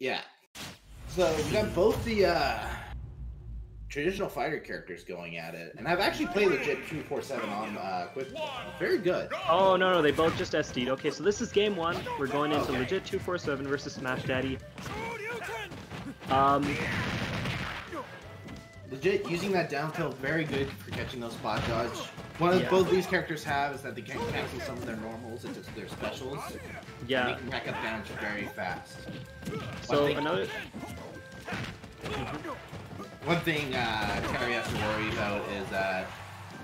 Yeah. So we got both the uh, traditional fighter characters going at it, and I've actually played legit two four seven on uh, Quick. Very good. Oh no no, they both just SD'd. Okay, so this is game one. We're going into Okay. legit 247 versus Smash Daddy. Um, Legit using that down tilt very good for catching those spot dodge. One of Yeah. both these characters have is that they can't cancel some of their normals into their specials. And they can rack up damage very fast. So thing- another. One thing uh, Terry has to worry about is that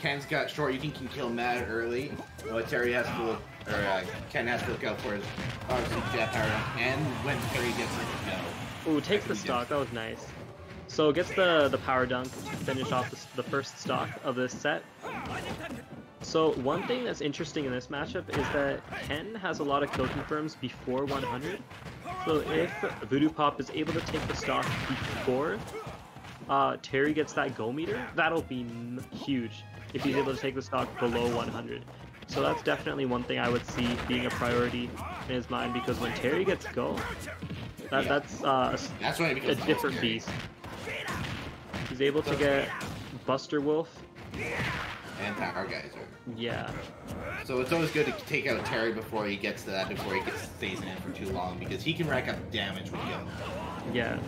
Ken's got short. You can, can kill Mad early. What Terry has to look, or uh, Ken has to look out for is obviously Jet Power, and when Terry gets it, go. Ooh, takes the stock. That was nice. So gets the the power dunk to finish off the, the first stock of this set. So one thing that's interesting in this matchup is that Ken has a lot of kill confirms before 100. So if Voodoo Pop is able to take the stock before uh, Terry gets that go meter, that'll be huge if he's able to take the stock below 100. So that's definitely one thing I would see being a priority in his mind because when Terry gets go, that, that's uh, That's a most different beast. He's able to get Buster Wolf. And Power Geyser. Yeah, So it's always good to take out Terry before he gets to that, before he gets stays in it for too long, because he can rack up damage with you. yeah.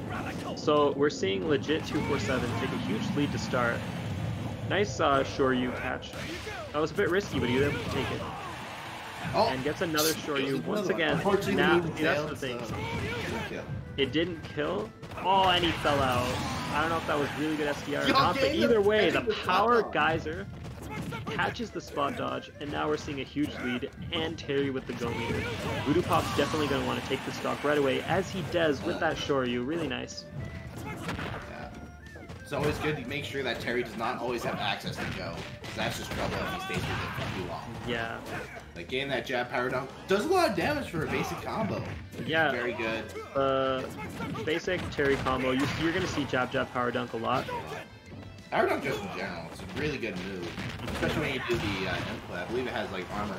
So we're seeing legit 247 take a huge lead to start. Nice uh, Shoryu catch. That was a bit risky, but he was able to take it. Oh, And gets another Shoryu once again. Now, that's failed, the thing. so- It didn't kill. Oh, and he fell out. I don't know if that was really good SDR or not, but either way, the power geyser catches the spot dodge, and now we're seeing a huge lead, and Terry with the go meter. Voodoo Pop's definitely going to want to take the stock right away, as he does with that Shoryu. Really nice. Yeah. It's always good to make sure that Terry does not always have access to go. 'cause That's just trouble if he stays with it for too long. Yeah. Like getting that jab power dunk does a lot of damage for a basic combo. Yeah. Very good. Uh, basic Terry combo. You, you're going to see jab jab power dunk a lot. Power dunk just in general, it's a really good move. Especially when you do the uh, input. I believe it has like armor.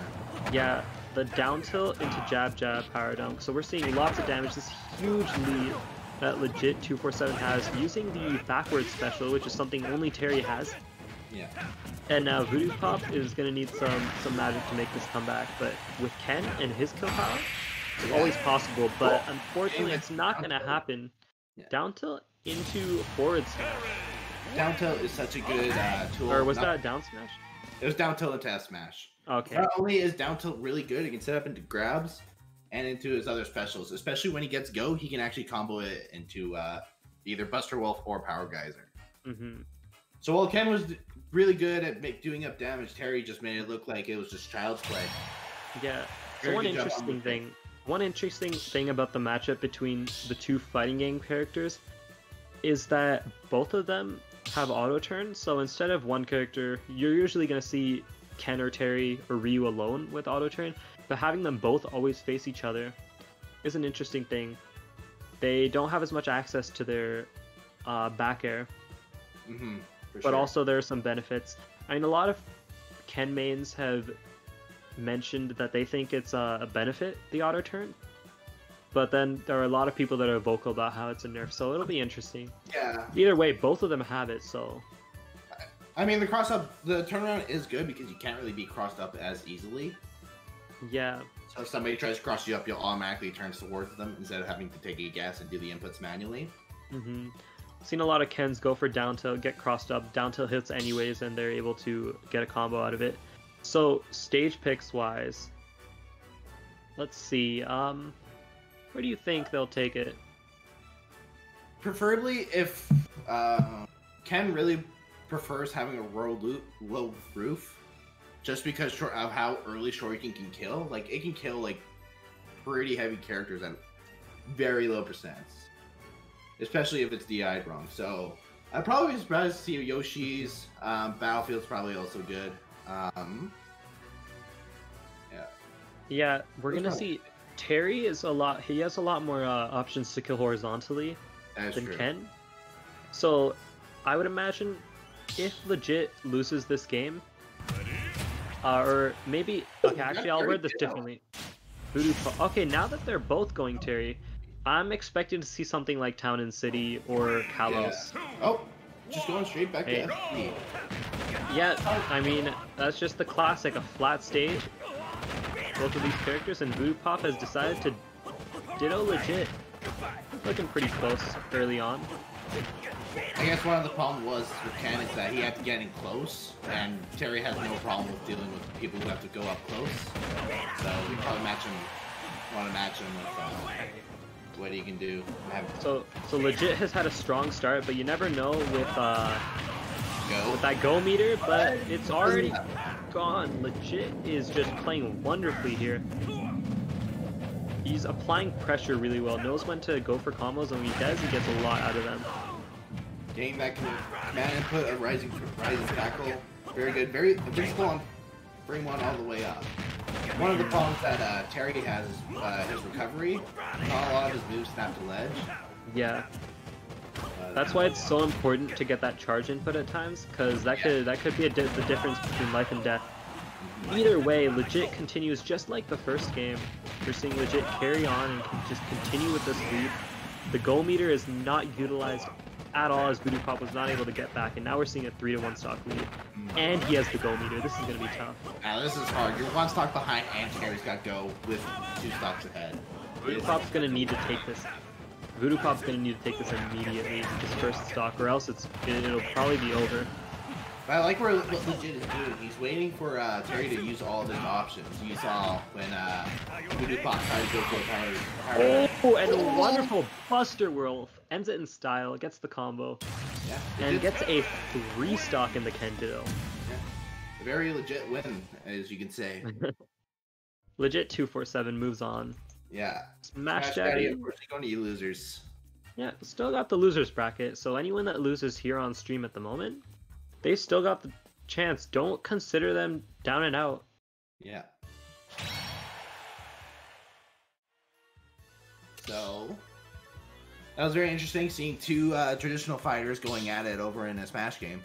Yeah, the down tilt into jab jab power dunk. So we're seeing lots of damage. This huge lead that legit 247 has using the backwards special, which is something only Terry has. Yeah. And now Voodoo Pop is gonna need some some magic to make this comeback. But with Ken and his kill power, it's always possible. But unfortunately, it's not gonna happen. Down tilt into forward smash, Down tilt is such a good uh, tool. or was Not- that a down smash? It was down tilt into S smash. Okay. Not only is down tilt really good, it can set up into grabs and into his other specials. Especially when he gets go, he can actually combo it into uh, either Buster Wolf or Power Geyser. hmm So while Ken was really good at make, doing up damage, Terry just made it look like it was just child's play. Yeah. So one interesting thing, one interesting thing about the matchup between the two fighting game characters is that both of them have auto turn. So instead of one character, you're usually gonna see Ken or Terry or Ryu alone with auto turn, but having them both always face each other is an interesting thing. They don't have as much access to their uh, back air, Mm-hmm. but also there are some benefits. I mean, a lot of Ken mains have mentioned that they think it's a benefit, the auto turn. But then there are a lot of people that are vocal about how it's a nerf, so it'll be interesting. yeah. Either way, both of them have it, so I mean, the cross up, the turnaround is good because you can't really be crossed up as easily. yeah. So if somebody tries to cross you up, you'll automatically turn towards them instead of having to take a guess and do the inputs manually. hmm Seen a lot of Kens go for down tilt, get crossed up, down tilt hits anyways, and they're able to get a combo out of it. So stage picks wise, let's see. Um, where do you think they'll take it? Preferably if uh, Ken really prefers having a low, lo- low roof, just because of how early Shoryuken can kill. Like it can kill like pretty heavy characters at very low percents, especially if it's DI'd wrong. So I'd probably be surprised to see Yoshi's um, Battlefield's probably also good. Um, yeah, Yeah, we're That's gonna probably- see. Terry is a lot. He has a lot more uh, options to kill horizontally that's than true. Ken. So, I would imagine if legit loses this game, uh, or maybe okay, actually I'll word this differently. Voodoo. Okay, now that they're both going Terry, I'm expecting to see something like Town and City or Kalos. Yeah. Oh, just going straight back Hey. to FP. Yeah, I mean, that's just the classic, a flat stage. Both of these characters, and Voodoo Pop has decided to ditto legit. Looking pretty close early on. I guess one of the problems was with Ken is that he had to get in close, and Terry has no problem with dealing with people who have to go up close. So we probably match him, want to match him with uh, what he can do. Have So, so legit has had a strong start, but you never know with uh, go. with that go meter. But it's already gone. Legit is just playing wonderfully here. He's applying pressure really well. Knows when to go for combos, and when he does, he gets a lot out of them. Getting back to man input, a rising rising tackle, very good, very invincible on bring one all the way up. One of the problems that uh, Terry has is uh, his recovery. Not a lot of his moves snap to ledge. Yeah, that's why it's so important to get that charge input at times, because that could that could be a di the difference between life and death. Either way, legit continues just like the first game. We're seeing legit carry on and just continue with this lead. The go meter is not utilized at all as Voodoo Pop was not able to get back, and now we're seeing a 3 to 1 stock lead. And he has the go meter. This is going to be tough. Now this is hard. You're one stock behind, and Terry's got go with two stocks ahead. Voodoo Pop's going to need to take this. Voodoo Pop's to need to take this immediately, his first stock, or else it's it'll probably be over. I like where what legit is doing. He's waiting for uh, Terry to use all of his options. You saw when uh, Voodoo Pop tried to go for a power. Oh, and a wonderful Buster Wolf ends it in style, gets the combo, yeah, and gets a three stock in the Kendo. a very legit win, as you can say. Legit 247 moves on. Yeah. Smash Smash Daddy, Daddy. of course, you're going to you losers. Yeah, still got the losers bracket. So anyone that loses here on stream at the moment, they still got the chance. Don't consider them down and out. Yeah. So that was very interesting seeing two uh, traditional fighters going at it over in a Smash game.